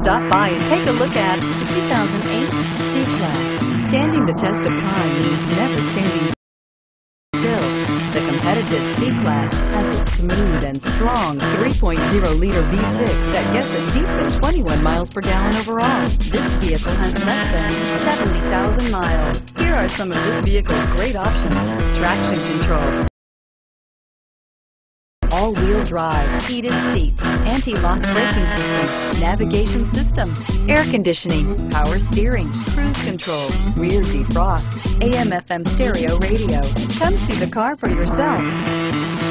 Stop by and take a look at the 2008 C-Class. Standing the test of time means never standing still. The competitive C-Class has a smooth and strong 3.0-liter V6 that gets a decent 21 miles per gallon overall. This vehicle has less than 70,000 miles. Here are some of this vehicle's great options. Traction control, all-wheel drive, heated seats, anti-lock braking system, navigation system, air conditioning, power steering, cruise control, rear defrost, AM FM stereo radio. Come see the car for yourself.